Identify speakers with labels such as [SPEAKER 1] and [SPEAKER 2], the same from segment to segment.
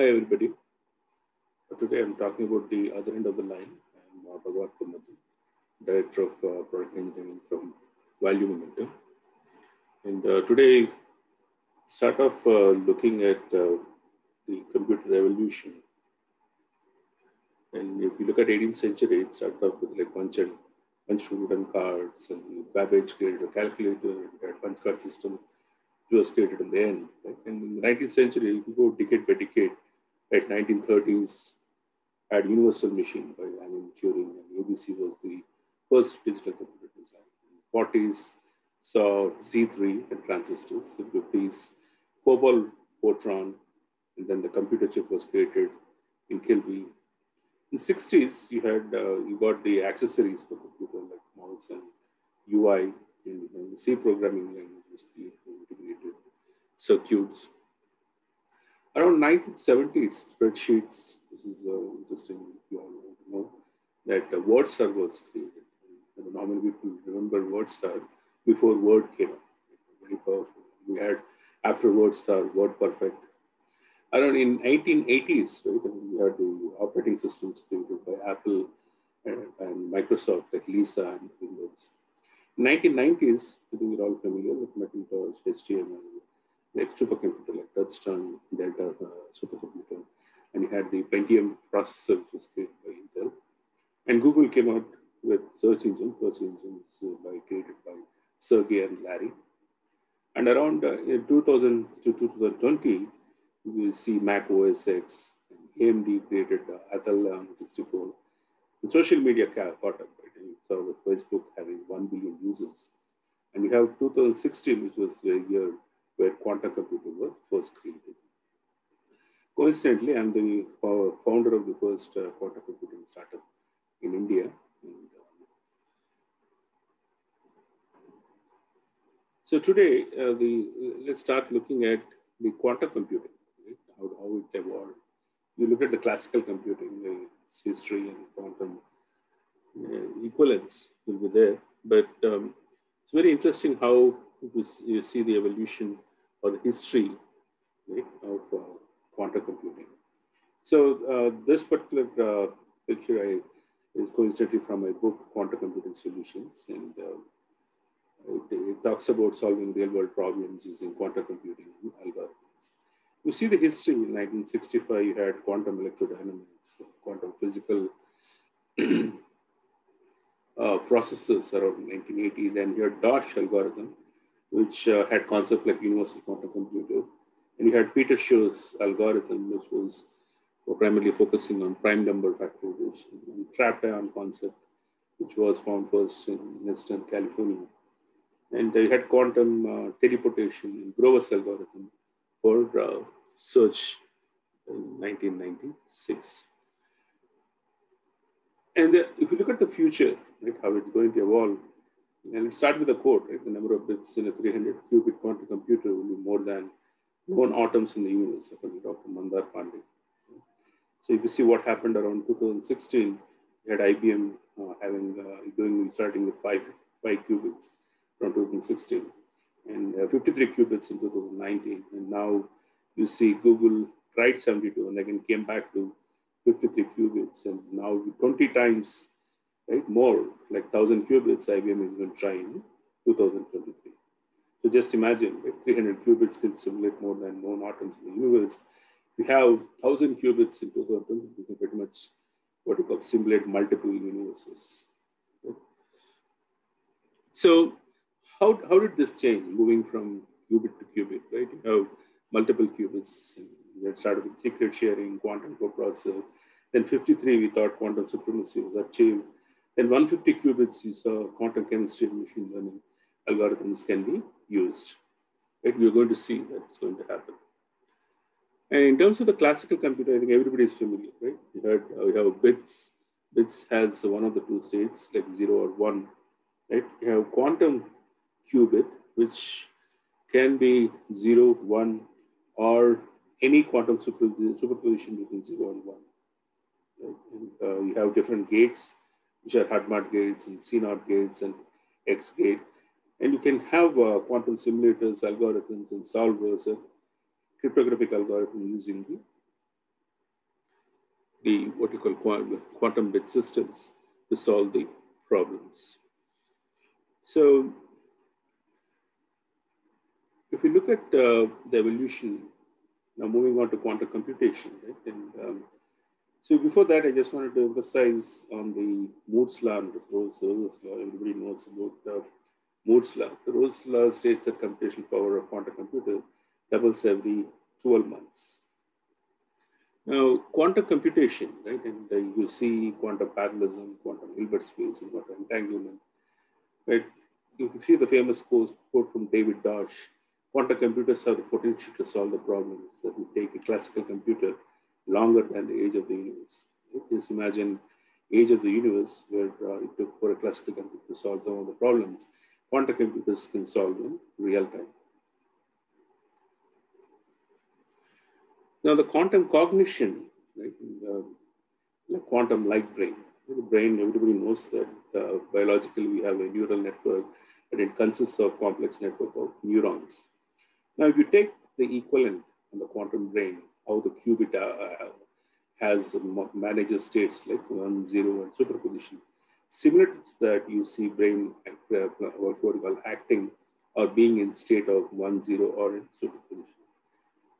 [SPEAKER 1] Hi, everybody. Today I'm talking about the other end of the line. I'm uh, Kommadi, Director of uh, Product Engineering from Value Momentum. And uh, today, start off uh, looking at uh, the computer revolution. And if you look at 18th century, it started off with like punch and punch wooden cards and Babbage created a calculator and punch card system was created in the end. Right? And in the 19th century, if you go decade by decade, at 1930s, had Universal Machine by Alan Turing, and ABC was the first digital computer design. In 40s saw Z3 and transistors. In 50s, COBOL, Fortran, and then the computer chip was created in Kilby. In 60s, you had uh, you got the accessories for computer like mouse and UI and, and C programming languages, integrated circuits. Around 1970s, spreadsheets this is uh, interesting you all know that uh, WordStar was created. And normally people remember WordStar before Word came up. Very powerful. We had after WordStar, WordPerfect. Around in 1980s, right, we had the operating systems created by Apple and, and Microsoft, like Lisa and Windows. 1990s, I think you're all familiar with Macintosh, HTML, like supercomputer like Touchstone, Delta uh, supercomputer and you had the Pentium processor, which was created by Intel. And Google came out with search engine, search engines uh, by, created by Sergey and Larry. And around uh, 2000 to 2020, we see Mac OS X, and AMD created uh, Athlon um, 64. And social media caught up, right? And you saw with Facebook having 1 billion users. And we have 2016, which was the year where quantum computing was first created. Coincidentally, I'm the founder of the first uh, quantum computing startup in India. And, so today, uh, the let's start looking at the quantum computing, right? how, how it evolved. You look at the classical computing, its history and quantum uh, equivalence will be there. But um, it's very interesting how you see the evolution or the history right, of uh, quantum computing. So uh, this particular uh, picture I, is coincidentally from my book, Quantum Computing Solutions. And uh, it, it, talks about solving real world problems using quantum computing algorithms. You see the history in 1965, you had quantum electrodynamics, quantum physical uh, processes around 1980. Then had Deutsch algorithm, which uh, had concept like universal quantum computer. And you had Peter Shor's algorithm, which was primarily focusing on prime number factorization and trapped ion concept, which was found first in Eastern California. And you had quantum uh, teleportation in Grover's algorithm for uh, search in 1996. And uh, if you look at the future, right, how it's going to evolve, and let's start with the code, right? The number of bits in a 300 qubit quantum computer will be more than known atoms in the universe, according to Dr. Mandar Pandey. So if you see what happened around 2016, you had IBM uh, having uh, doing starting with five five qubits around 2016, and uh, 53 qubits in 2019, and now you see Google tried 72 and again came back to 53 qubits, and now 20 times right more like 1,000 qubits IBM is going to try in 2023. So just imagine, right, 300 qubits can simulate more than known atoms in the universe. We have 1,000 qubits in 2020, we can pretty much what we call simulate multiple universes. Right? So how, how did this change, moving from qubit to qubit, right? You have multiple qubits. We started with secret sharing, quantum coprocessor. Then 53, we thought quantum supremacy was achieved. Then 150 qubits, saw quantum chemistry and machine learning algorithms can be used. Right? We're going to see that's going to happen. And in terms of the classical computer, I think everybody is familiar, right? We heard uh, have bits. Bits has one of the two states, like zero or one, right? You have quantum qubit, which can be zero, one, or any quantum superposition between zero and one. Right? And, uh, you have different gates, which are Hadamard gates and CNOT gates and X gate. And you can have uh, quantum simulators, algorithms, and solvers, and cryptographic algorithm using the the what you call quantum bit systems to solve the problems. So if you look at uh, the evolution, now moving on to quantum computation, right? And um, so before that, I just wanted to emphasize on the Moore's law and Rose's law. Everybody knows about uh, Moore's law. The Rose's law states that computational power of quantum computer doubles every 12 months. Now, quantum computation, right, and uh, you see quantum parallelism, quantum Hilbert space, and quantum entanglement, right? You can see the famous quote from David Deutsch, quantum computers have the potential to solve the problems that would take a classical computer longer than the age of the universe. Just imagine age of the universe where uh, it took for a classical computer to solve some of the problems. Quantum computers can solve in real time. Now the quantum cognition, right, the quantum like brain. The brain, everybody knows that uh, biologically we have a neural network and it consists of complex network of neurons. Now, if you take the equivalent on the quantum brain, how the qubit uh, has manages states like one, zero, and superposition. Similar to that, you see brain uh, what we call acting or being in state of one, zero, or in superposition.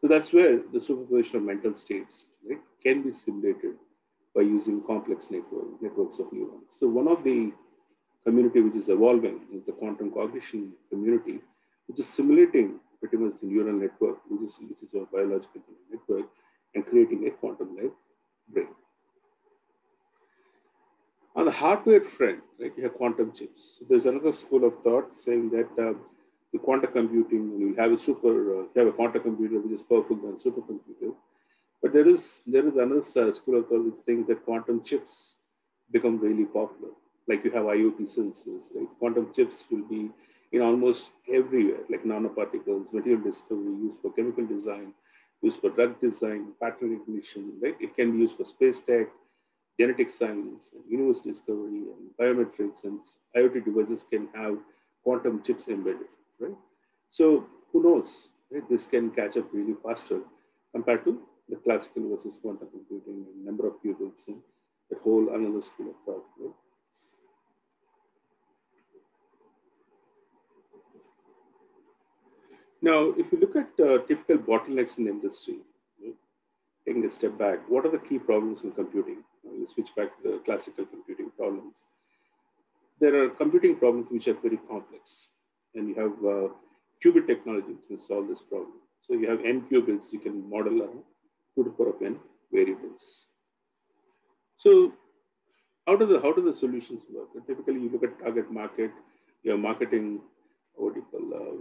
[SPEAKER 1] So that's where the superposition of mental states right, can be simulated by using complex network, networks of neurons. So one of the community which is evolving is the quantum cognition community, which is simulating pretty much the neural network, which is, which is a biological network, and creating a quantum-like brain. On the hardware front, right, you have quantum chips. So there's another school of thought saying that uh, the quantum computing, you have a super, uh, you have a quantum computer which is powerful than supercomputer. But there is there is another uh, school of thought which thinks that quantum chips become really popular. Like you have IoT sensors, right? Quantum chips will be in almost everywhere, like nanoparticles, material discovery, used for chemical design, used for drug design, pattern recognition, right? It can be used for space tech, genetic science, universe discovery, and biometrics, and IoT devices can have quantum chips embedded right? So who knows, right? This can catch up really faster compared to the classical versus quantum computing and number of qubits and the whole another school of thought, right? Now, if you look at uh, typical bottlenecks in the industry, taking a step back, what are the key problems in computing? Let's switch back to the classical computing problems. There are computing problems which are very complex and you have uh, qubit technology which can solve this problem. So you have n qubits, you can model around to the power of n variables. So how do the how do the solutions work? And typically, you look at target market, you have marketing, what do you call uh,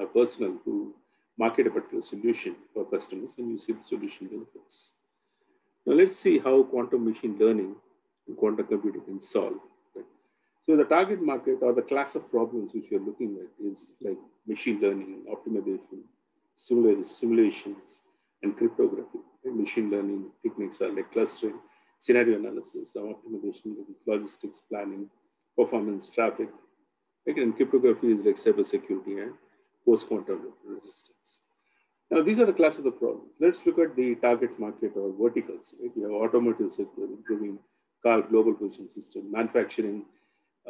[SPEAKER 1] uh, personnel who market a particular solution for customers, and you see the solution benefits. Now let's see how quantum machine learning and quantum computing can solve so the target market or the class of problems which we are looking at is like machine learning, optimization, simulations, and cryptography. Machine learning techniques are like clustering, scenario analysis, optimization, logistics, planning, performance, traffic. Again, cryptography is like cybersecurity and post-quantum resistance. Now, these are the class of the problems. Let's look at the target market or verticals. Right? You have automotive sector, improving car global position system, manufacturing,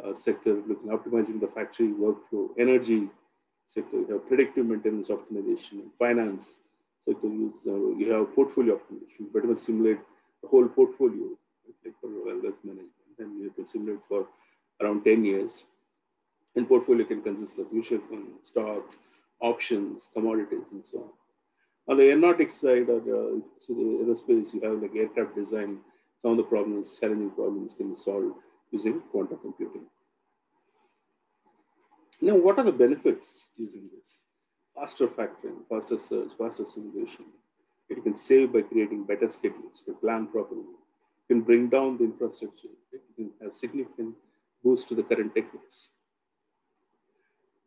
[SPEAKER 1] uh, sector, looking optimizing the factory workflow, energy sector, you have predictive maintenance optimization, finance sector, you, uh, you have portfolio optimization, much simulate the whole portfolio for wealth management, and you can simulate for around 10 years. And portfolio can consist of mutual funds, stocks, options, commodities, and so on. On the aeronautics side, or uh, the aerospace, you have like aircraft design. Some of the problems, challenging problems, can be solved using quantum computing. Now, what are the benefits using this? Faster factoring, faster search, faster simulation. It can save by creating better schedules, to plan properly. It can bring down the infrastructure. It can have significant boost to the current techniques.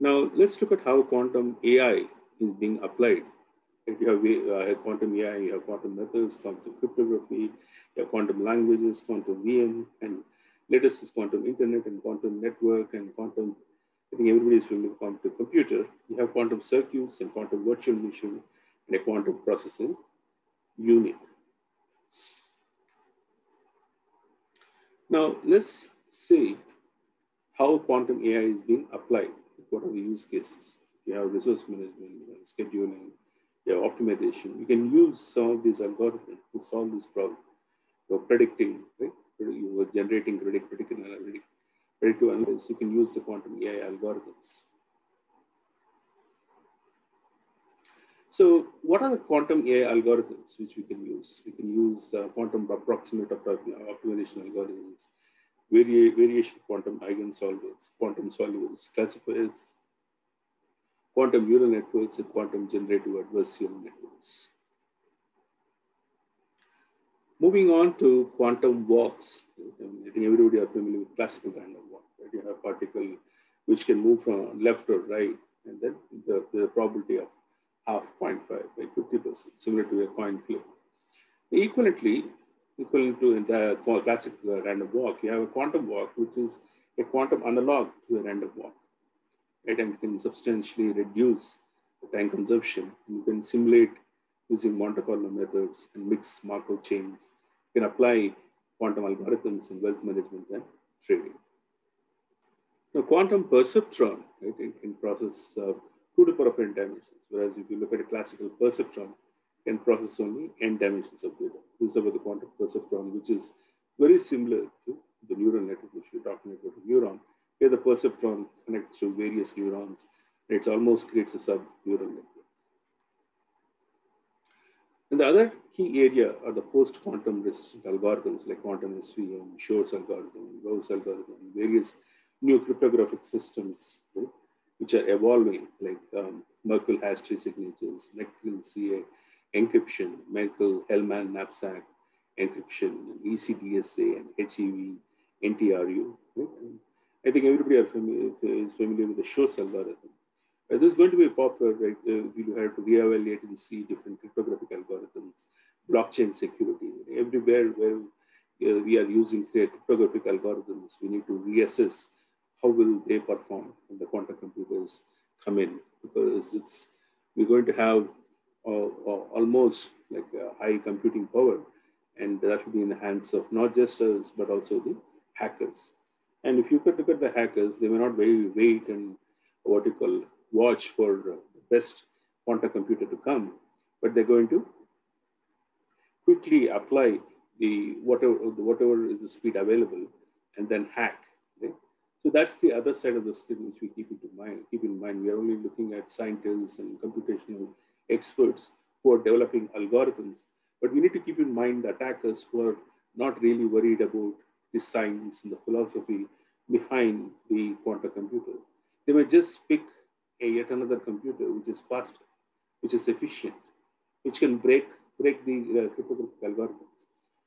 [SPEAKER 1] Now, let's look at how quantum AI is being applied. If you have uh, quantum AI, you have quantum methods, quantum cryptography, you have quantum languages, quantum VM, and latest is quantum internet and quantum network and quantum, I think everybody is familiar with quantum computer. You have quantum circuits and quantum virtual machine and a quantum processing unit. Now, let's see how quantum AI is being applied. What are the use cases? You have resource management, you have scheduling, you have optimization. You can use some of these algorithms to solve this problem. You're predicting, right? You are generating predict, predictive analytics, predictive analysis. You can use the quantum AI algorithms. So what are the quantum AI algorithms which we can use? We can use uh, quantum approximate optimization algorithms, vari variation quantum eigensolvers, quantum solvers, classifiers, quantum neural networks, and quantum generative adversarial networks. Moving on to quantum walks. I think everybody are familiar with classical random walk. Right? You have particle which can move from left or right, and then the, the probability of half 0.5 by 50%, similar to a coin flip. Equivalently, equivalent to the classic uh, random walk, you have a quantum walk, which is a quantum analog to a random walk. Right? And you can substantially reduce the time consumption. You can simulate using Monte Carlo methods and mix Markov chains. You can apply quantum algorithms in wealth management and trading. Now, quantum perceptron, right, it can process uh, two to the power of n dimensions. Whereas if you look at a classical perceptron, can process only n dimensions of data. This is about the quantum perceptron, which is very similar to the neural network which we're talking about, a neuron. Here the perceptron connects to various neurons. And it almost creates a sub-neural network. And the other key area are the post-quantum resistant algorithms like quantum SVM, Shor's algorithm, Gauss algorithm, various new cryptographic systems right, which are evolving, like um, Merkle hash tree signatures, McEliece encryption, Merkle Hellman knapsack encryption, ECDSA, and HEV, NTRU. Right? I think everybody familiar, is familiar with the Shor's algorithm. Uh, this is going to be popular, right? Uh, we have to reevaluate and see different cryptographic algorithms, blockchain security. Everywhere where uh, we are using cryptographic algorithms, we need to reassess how will they perform when the quantum computers come in because it's we're going to have almost like high computing power and that should be in the hands of not just us but also the hackers. And if you could look at the hackers they may not very wait and what you call watch for the best quantum computer to come but they're going to quickly apply the whatever whatever is the speed available and then hack so that's the other side of the skill which we keep, into mind, keep in mind. We are only looking at scientists and computational experts who are developing algorithms. But we need to keep in mind the attackers who are not really worried about the science and the philosophy behind the quantum computer. They may just pick a yet another computer which is faster, which is efficient, which can break, break the uh, cryptographic algorithms.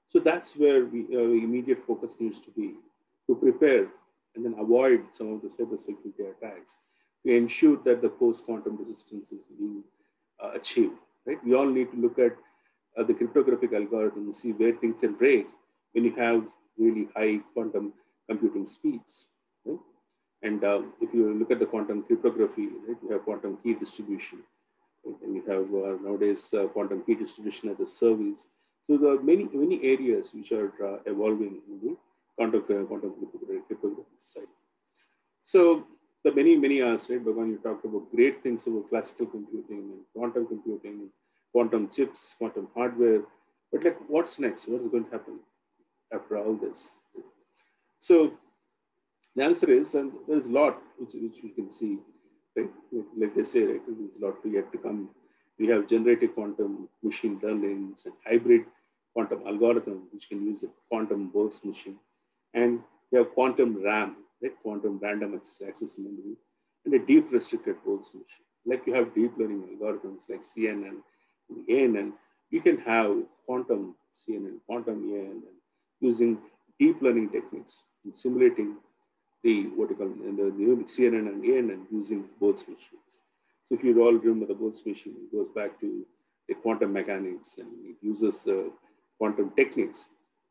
[SPEAKER 1] So that's where we, uh, immediate focus needs to be to prepare and then avoid some of the cybersecurity attacks to ensure that the post-quantum resistance is being uh, achieved, right? We all need to look at uh, the cryptographic algorithm and see where things can break when you have really high quantum computing speeds, right? And um, if you look at the quantum cryptography, right, you have quantum key distribution, right? and you have uh, nowadays uh, quantum key distribution as a service. So there are many, many areas which are uh, evolving in the quantum, quantum cryptography side. So the many, many asked, right, Bhagvan, you talked about great things about classical computing and quantum computing, quantum chips, quantum hardware, but like what's next? What's going to happen after all this? So the answer is, and there's a lot which, which you can see, right? Like they say, right, there's a lot to yet to come. We have generative quantum machine learning and hybrid quantum algorithm, which can use a quantum burst machine. And you have quantum RAM, Quantum random access memory, and a deep restricted Bose machine. Like you have deep learning algorithms like CNN and ANN, you can have quantum CNN, quantum ANN, using deep learning techniques and simulating the what you call the, the CNN and ANN using Bose machines. So if you all remember the Bose machine, it goes back to the quantum mechanics and it uses the quantum techniques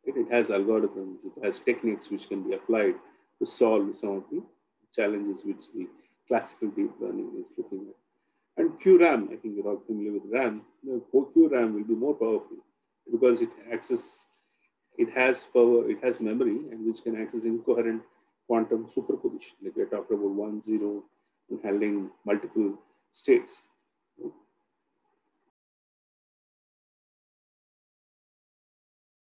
[SPEAKER 1] it has algorithms, it has techniques which can be applied to solve some of the challenges which the classical deep learning is looking at. And QRAM, I think you're all familiar with RAM. You know, QRAM will be more powerful because it access, it has power, it has memory, and which can access incoherent quantum superposition. Like we talked about one, zero, and handling multiple states.